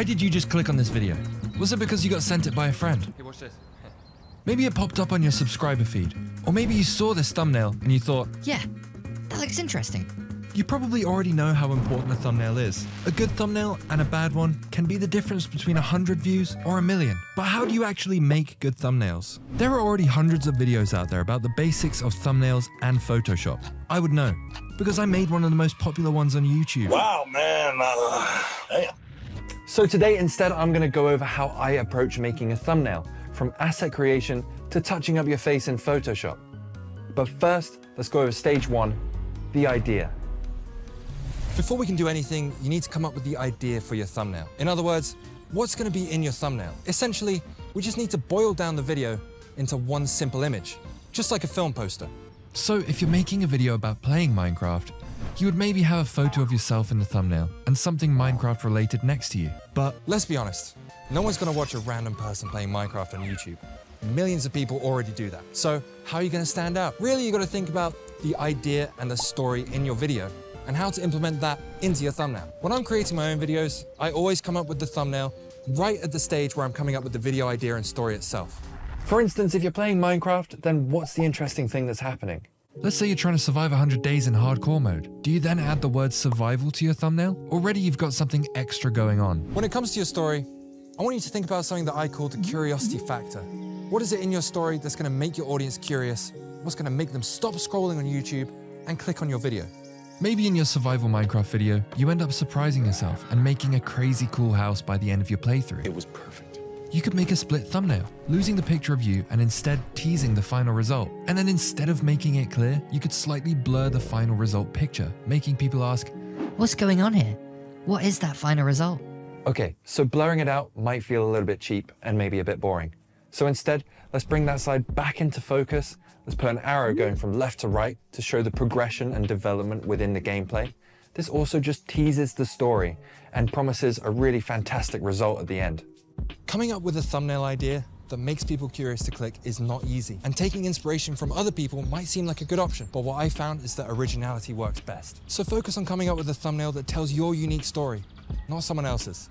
Why did you just click on this video? Was it because you got sent it by a friend? Hey, watch this. Maybe it popped up on your subscriber feed. Or maybe you saw this thumbnail and you thought, Yeah, that looks interesting. you probably already know how important a thumbnail is. A good thumbnail and a bad one can be the difference between 100 views or a million. But how do you actually make good thumbnails? There are already hundreds of videos out there about the basics of thumbnails and Photoshop. I would know, because I made one of the most popular ones on YouTube. Wow, man. Uh, damn. So today, instead, I'm gonna go over how I approach making a thumbnail, from asset creation to touching up your face in Photoshop. But first, let's go over stage one, the idea. Before we can do anything, you need to come up with the idea for your thumbnail. In other words, what's going to be in your thumbnail? Essentially, we just need to boil down the video into one simple image, just like a film poster. So if you're making a video about playing Minecraft, you would maybe have a photo of yourself in the thumbnail and something Minecraft related next to you. But Let's be honest, no one's going to watch a random person playing Minecraft on YouTube. Millions of people already do that. So how are you going to stand out? Really, you got to think about the idea and the story in your video and how to implement that into your thumbnail. When I'm creating my own videos, I always come up with the thumbnail right at the stage where I'm coming up with the video idea and story itself. For instance, if you're playing Minecraft, then what's the interesting thing that's happening? Let's say you're trying to survive 100 days in hardcore mode. Do you then add the word survival to your thumbnail? Already you've got something extra going on. When it comes to your story, I want you to think about something that I call the curiosity factor. What is it in your story that's going to make your audience curious? What's going to make them stop scrolling on YouTube and click on your video? Maybe in your survival Minecraft video, you end up surprising yourself and making a crazy cool house by the end of your playthrough. It was perfect. You could make a split thumbnail, losing the picture of you and instead teasing the final result. And then instead of making it clear, you could slightly blur the final result picture, making people ask, What's going on here? What is that final result? Okay, so blurring it out might feel a little bit cheap and maybe a bit boring. So instead, let's bring that side back into focus. Let's put an arrow going from left to right to show the progression and development within the gameplay. This also just teases the story and promises a really fantastic result at the end. Coming up with a thumbnail idea that makes people curious to click is not easy, and taking inspiration from other people might seem like a good option, but what I found is that originality works best. So focus on coming up with a thumbnail that tells your unique story, not someone else's.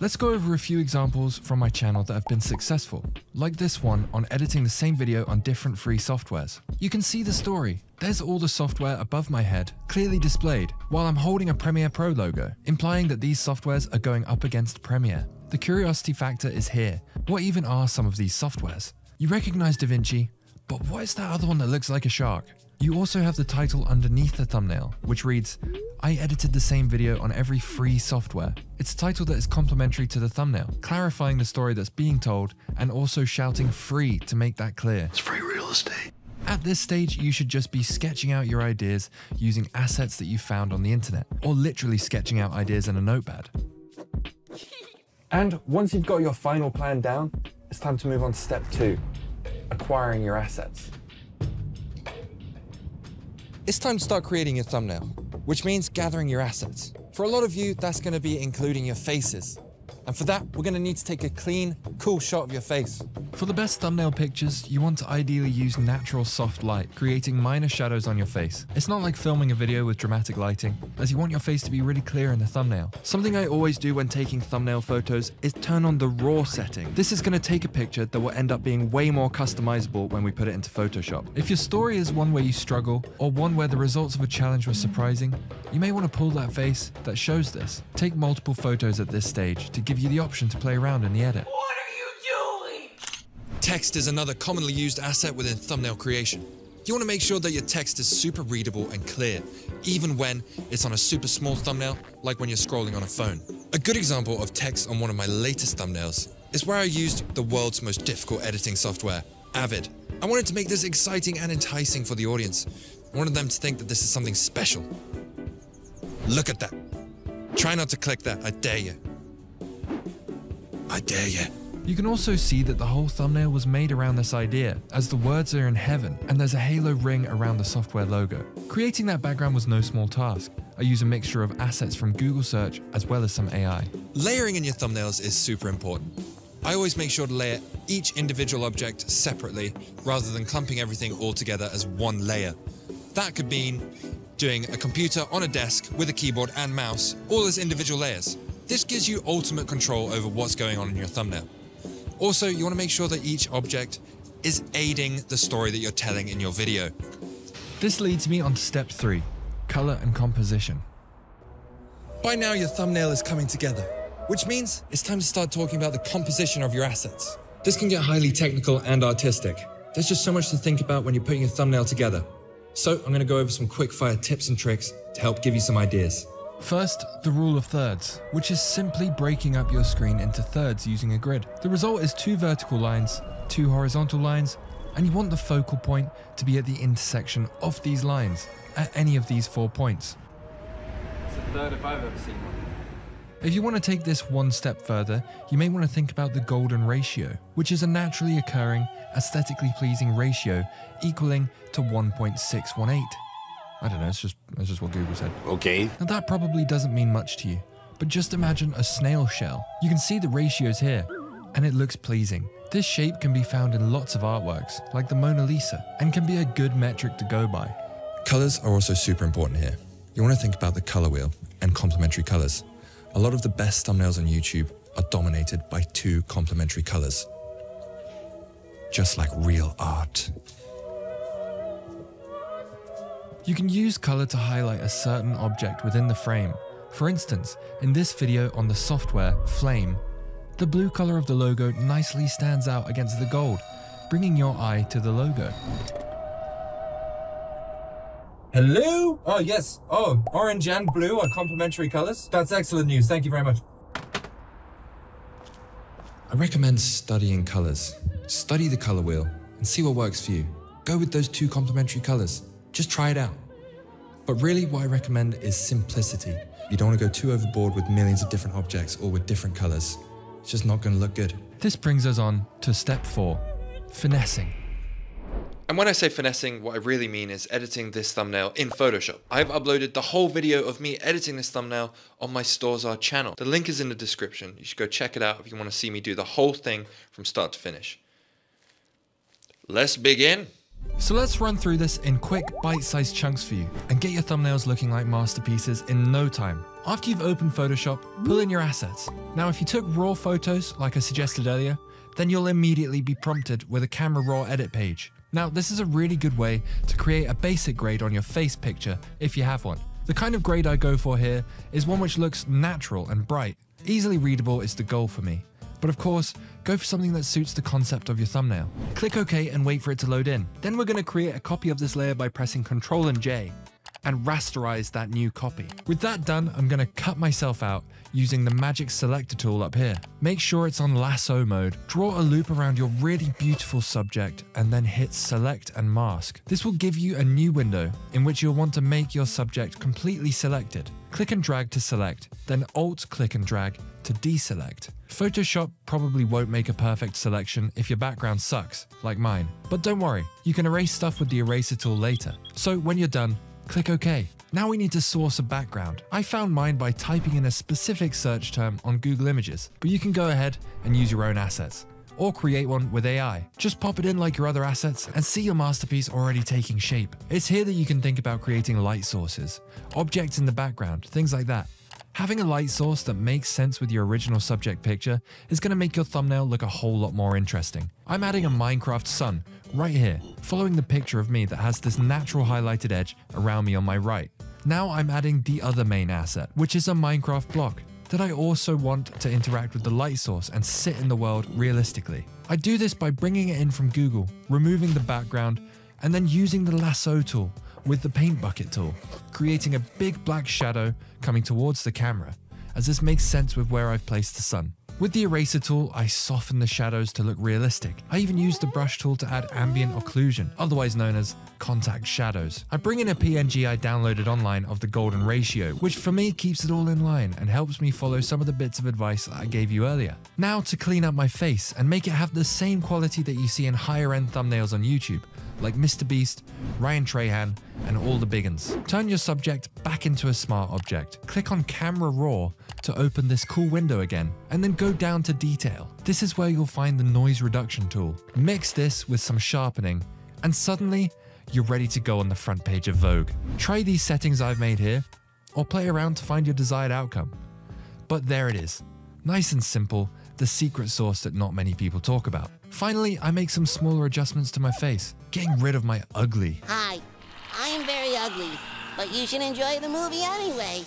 Let's go over a few examples from my channel that have been successful, like this one on editing the same video on different free softwares. You can see the story. There's all the software above my head, clearly displayed, while I'm holding a Premiere Pro logo, implying that these softwares are going up against Premiere. The curiosity factor is here. What even are some of these softwares? You recognize DaVinci, but what is that other one that looks like a shark? You also have the title underneath the thumbnail, which reads, I edited the same video on every free software. It's a title that is complementary to the thumbnail, clarifying the story that's being told and also shouting free to make that clear. It's free real estate. At this stage, you should just be sketching out your ideas using assets that you found on the internet, or literally sketching out ideas in a notepad. And once you've got your final plan down, it's time to move on to step two, acquiring your assets. It's time to start creating your thumbnail, which means gathering your assets. For a lot of you, that's going to be including your faces. And for that, we're going to need to take a clean, cool shot of your face. For the best thumbnail pictures, you want to ideally use natural soft light, creating minor shadows on your face. It's not like filming a video with dramatic lighting, as you want your face to be really clear in the thumbnail. Something I always do when taking thumbnail photos is turn on the RAW setting. This is going to take a picture that will end up being way more customizable when we put it into Photoshop. If your story is one where you struggle, or one where the results of a challenge were surprising, you may want to pull that face that shows this. Take multiple photos at this stage to give you the option to play around in the edit. What are you doing? Text is another commonly used asset within thumbnail creation. You want to make sure that your text is super readable and clear, even when it's on a super small thumbnail, like when you're scrolling on a phone. A good example of text on one of my latest thumbnails is where I used the world's most difficult editing software, Avid. I wanted to make this exciting and enticing for the audience. I wanted them to think that this is something special. Look at that. Try not to click that, I dare you. I dare you. You can also see that the whole thumbnail was made around this idea, as the words are in heaven and there's a halo ring around the software logo. Creating that background was no small task. I use a mixture of assets from Google search as well as some AI. Layering in your thumbnails is super important. I always make sure to layer each individual object separately rather than clumping everything all together as one layer. That could mean doing a computer on a desk with a keyboard and mouse, all as individual layers. This gives you ultimate control over what's going on in your thumbnail. Also, you want to make sure that each object is aiding the story that you're telling in your video. This leads me on to step 3 color and composition. By now, your thumbnail is coming together, which means it's time to start talking about the composition of your assets. This can get highly technical and artistic. There's just so much to think about when you're putting your thumbnail together. So, I'm going to go over some quick fire tips and tricks to help give you some ideas. First, the rule of thirds, which is simply breaking up your screen into thirds using a grid. The result is two vertical lines, two horizontal lines, and you want the focal point to be at the intersection of these lines, at any of these four points. It's third if I've ever seen one. If you want to take this one step further, you may want to think about the golden ratio, which is a naturally occurring, aesthetically pleasing ratio equaling to 1.618. I don't know, it's just, that's just what Google said. Okay. Now that probably doesn't mean much to you, but just imagine a snail shell. You can see the ratios here, and it looks pleasing. This shape can be found in lots of artworks, like the Mona Lisa, and can be a good metric to go by. Colors are also super important here. You want to think about the color wheel and complementary colors. A lot of the best thumbnails on YouTube are dominated by two complementary colors. Just like real art. You can use color to highlight a certain object within the frame. For instance, in this video on the software Flame, the blue color of the logo nicely stands out against the gold, bringing your eye to the logo. Hello? Oh, yes. Oh, orange and blue are complementary colors. That's excellent news. Thank you very much. I recommend studying colors. Study the color wheel and see what works for you. Go with those two complementary colors. Just try it out. But really, what I recommend is simplicity. You don't want to go too overboard with millions of different objects or with different colors. It's just not going to look good. This brings us on to step 4 finessing. And when I say finessing, what I really mean is editing this thumbnail in Photoshop. I've uploaded the whole video of me editing this thumbnail on my Storezar channel. The link is in the description. You should go check it out if you want to see me do the whole thing from start to finish. Let's begin. So let's run through this in quick, bite-sized chunks for you and get your thumbnails looking like masterpieces in no time. After you've opened Photoshop, pull in your assets. Now if you took raw photos, like I suggested earlier, then you'll immediately be prompted with a camera raw edit page. Now this is a really good way to create a basic grade on your face picture if you have one. The kind of grade I go for here is one which looks natural and bright. Easily readable is the goal for me. But of course, go for something that suits the concept of your thumbnail. Click OK and wait for it to load in. Then we're going to create a copy of this layer by pressing Ctrl and J and rasterize that new copy. With that done, I'm to cut myself out using the magic selector tool up here. Make sure it's on lasso mode. Draw a loop around your really beautiful subject and then hit select and mask. This will give you a new window in which you'll want to make your subject completely selected. Click and drag to select, then alt click and drag to deselect. Photoshop probably won't make a perfect selection if your background sucks, like mine. But don't worry, you can erase stuff with the eraser tool later. So when you're done, click OK. Now we need to source a background. I found mine by typing in a specific search term on Google Images, but you can go ahead and use your own assets. Or create one with AI. Just pop it in like your other assets and see your masterpiece already taking shape. It's here that you can think about creating light sources, objects in the background, things like that. Having a light source that makes sense with your original subject picture is going to make your thumbnail look a whole lot more interesting. I'm adding a Minecraft sun right here, following the picture of me that has this natural highlighted edge around me on my right. Now I'm adding the other main asset, which is a Minecraft block that I also want to interact with the light source and sit in the world realistically. I do this by bringing it in from Google, removing the background, and then using the lasso tool with the paint bucket tool, creating a big black shadow coming towards the camera, as this makes sense with where I've placed the sun. With the eraser tool, I soften the shadows to look realistic. I even use the brush tool to add ambient occlusion, otherwise known as contact shadows. I bring in a PNG I downloaded online of the golden ratio, which for me keeps it all in line and helps me follow some of the bits of advice I gave you earlier. Now to clean up my face and make it have the same quality that you see in higher end thumbnails on YouTube, like Mr. Beast, Ryan Trahan, and all the biggins. Turn your subject back into a smart object. Click on Camera Raw to open this cool window again, and then go down to Detail. This is where you'll find the noise reduction tool. Mix this with some sharpening, and suddenly, you're ready to go on the front page of Vogue. Try these settings I've made here, or play around to find your desired outcome. But there it is. Nice and simple, the secret sauce that not many people talk about. Finally, I make some smaller adjustments to my face, getting rid of my ugly. Hi, I am very ugly, but you should enjoy the movie anyway.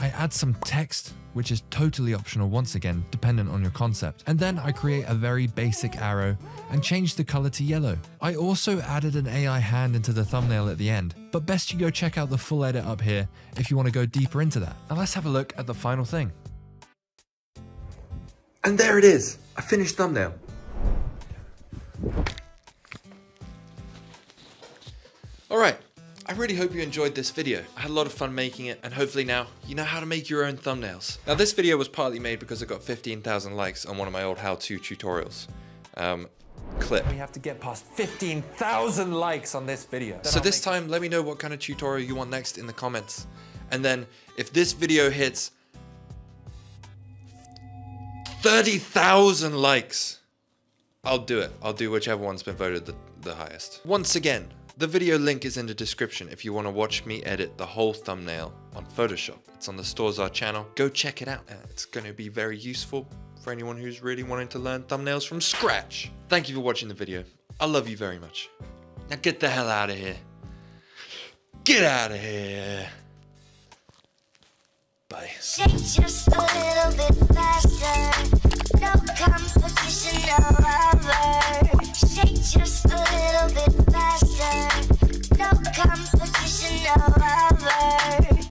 I add some text, which is totally optional once again, dependent on your concept. And then I create a very basic arrow and change the color to yellow. I also added an AI hand into the thumbnail at the end, but best you go check out the full edit up here if you want to go deeper into that. Now let's have a look at the final thing. And there it is, a finished thumbnail. Alright, I really hope you enjoyed this video. I had a lot of fun making it and hopefully now you know how to make your own thumbnails. Now this video was partly made because I got 15,000 likes on one of my old how-to tutorials. Um, clip. We have to get past 15,000 likes on this video. So this time, let me know what kind of tutorial you want next in the comments. And then if this video hits 30,000 likes, I'll do it. I'll do whichever one's been voted the, the highest. Once again, the video link is in the description if you want to watch me edit the whole thumbnail on Photoshop. It's on the Storezar channel. Go check it out. It's going to be very useful for anyone who's really wanting to learn thumbnails from scratch. Thank you for watching the video. I love you very much. Now get the hell out of here. Get out of here. Bye. Shake